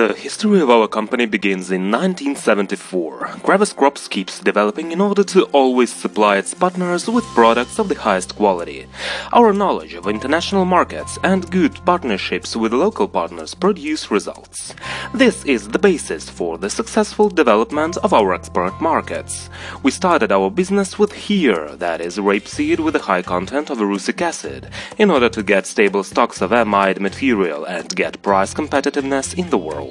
The history of our company begins in 1974. Kreves Crops keeps developing in order to always supply its partners with products of the highest quality. Our knowledge of international markets and good partnerships with local partners produce results. This is the basis for the successful development of our export markets. We started our business with HEAR, that is rapeseed with a high content of erucic acid, in order to get stable stocks of amide material and get price competitiveness in the world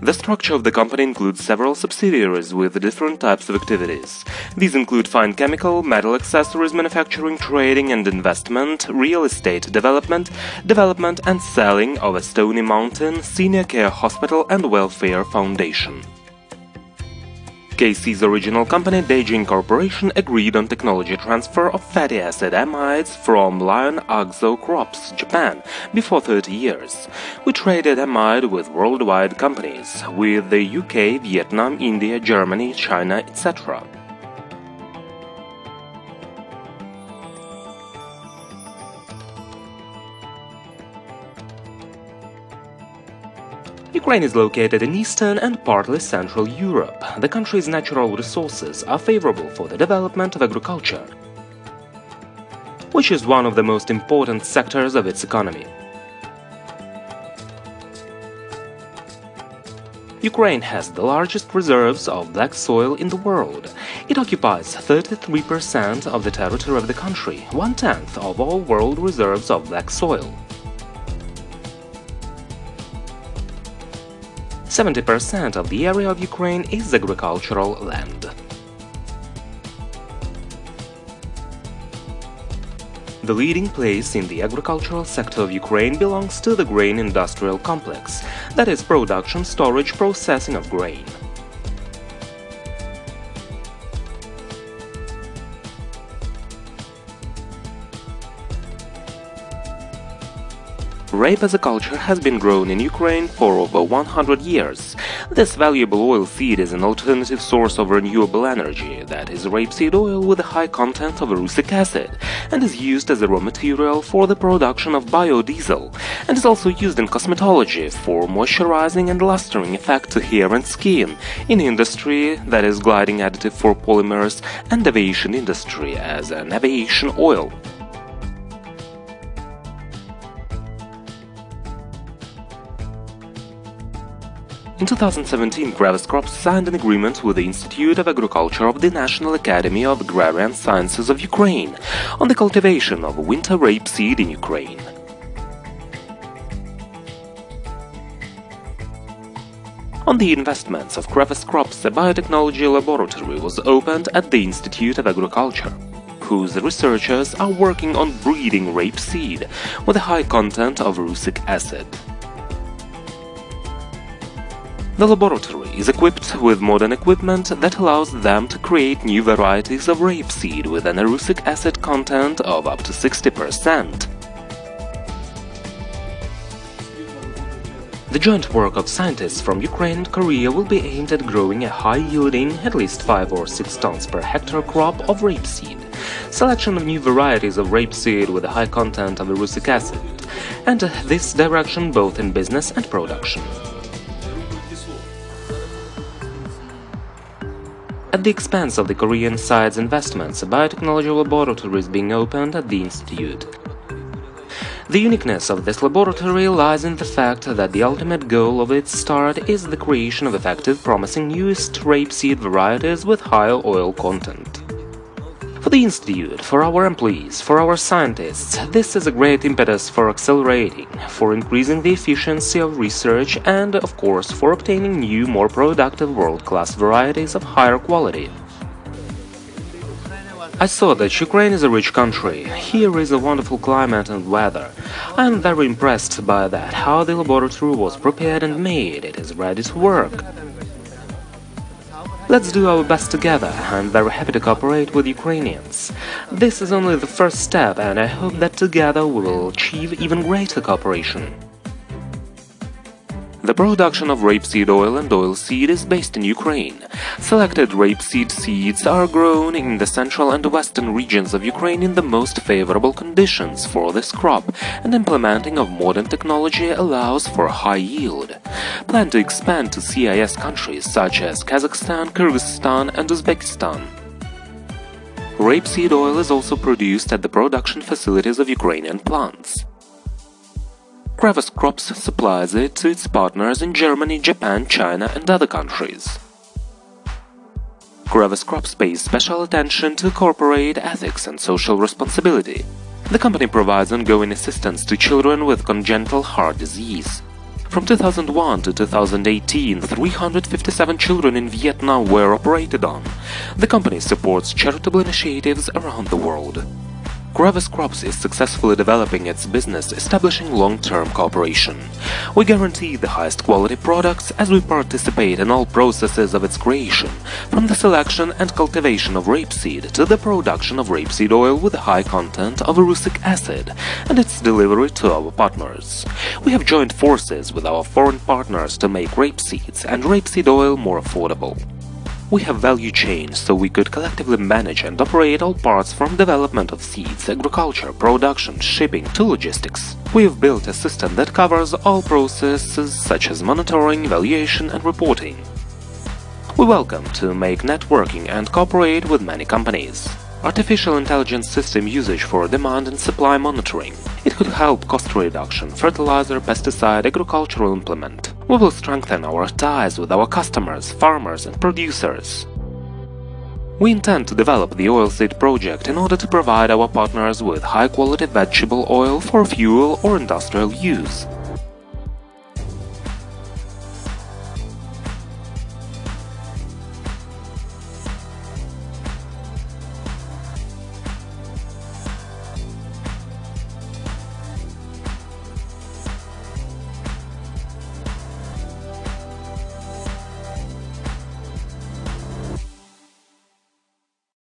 The structure of the company includes several subsidiaries with different types of activities. These include fine chemical, metal accessories manufacturing, trading and investment, real estate development, development and selling of a Stony Mountain, senior care hospital and welfare foundation. KC's original company, Deijin Corporation, agreed on technology transfer of fatty acid amides from Lion Akzo Crops, Japan, before 30 years. We traded amide with worldwide companies, with the UK, Vietnam, India, Germany, China, etc. Ukraine is located in Eastern and partly Central Europe. The country's natural resources are favorable for the development of agriculture, which is one of the most important sectors of its economy. Ukraine has the largest reserves of black soil in the world. It occupies 33% of the territory of the country, one-tenth of all world reserves of black soil. 70% of the area of Ukraine is agricultural land. The leading place in the agricultural sector of Ukraine belongs to the grain industrial complex, that is production, storage, processing of grain. Rape as a culture has been grown in Ukraine for over 100 years. This valuable oil seed is an alternative source of renewable energy, that is rapeseed oil with a high content of erucic acid, and is used as a raw material for the production of biodiesel, and is also used in cosmetology for moisturizing and lustering effect to hair and skin, in industry, that is gliding additive for polymers, and aviation industry as an aviation oil. In 2017, Kreves Crops signed an agreement with the Institute of Agriculture of the National Academy of Agrarian Sciences of Ukraine on the cultivation of winter rapeseed in Ukraine. On the investments of Kreves Crops, a biotechnology laboratory was opened at the Institute of Agriculture, whose researchers are working on breeding rapeseed with a high content of erucic acid. The laboratory is equipped with modern equipment that allows them to create new varieties of rapeseed with an erucic acid content of up to 60%. The joint work of scientists from Ukraine and Korea will be aimed at growing a high-yielding, at least 5 or 6 tons per hectare crop of rapeseed, selection of new varieties of rapeseed with a high content of erucic acid, and uh, this direction both in business and production. At the expense of the Korean side's investments, a biotechnology laboratory is being opened at the institute. The uniqueness of this laboratory lies in the fact that the ultimate goal of its start is the creation of effective, promising newest rapeseed varieties with higher oil content. For the Institute, for our employees, for our scientists, this is a great impetus for accelerating, for increasing the efficiency of research and, of course, for obtaining new, more productive world-class varieties of higher quality. I saw that Ukraine is a rich country. Here is a wonderful climate and weather. I am very impressed by that, how the laboratory was prepared and made. It is ready to work. Let's do our best together. I'm very happy to cooperate with Ukrainians. This is only the first step, and I hope that together we will achieve even greater cooperation. The production of rapeseed oil and oilseed is based in Ukraine. Selected rapeseed seeds are grown in the central and western regions of Ukraine in the most favorable conditions for this crop, and implementing of modern technology allows for high yield. Plan to expand to CIS countries such as Kazakhstan, Kyrgyzstan and Uzbekistan. Rapeseed oil is also produced at the production facilities of Ukrainian plants. Kreves Crops supplies it to its partners in Germany, Japan, China and other countries. Kreves Crops pays special attention to corporate ethics and social responsibility. The company provides ongoing assistance to children with congenital heart disease. From 2001 to 2018, 357 children in Vietnam were operated on. The company supports charitable initiatives around the world. Kreves Crops is successfully developing its business, establishing long-term cooperation. We guarantee the highest quality products as we participate in all processes of its creation, from the selection and cultivation of rapeseed to the production of rapeseed oil with a high content of erucic acid and its delivery to our partners. We have joined forces with our foreign partners to make rapeseeds and rapeseed oil more affordable. We have value chains, so we could collectively manage and operate all parts from development of seeds, agriculture, production, shipping to logistics. We have built a system that covers all processes such as monitoring, valuation and reporting. We welcome to make networking and cooperate with many companies. Artificial intelligence system usage for demand and supply monitoring. It could help cost reduction, fertilizer, pesticide, agricultural implement. We will strengthen our ties with our customers, farmers and producers. We intend to develop the oilseed project in order to provide our partners with high-quality vegetable oil for fuel or industrial use.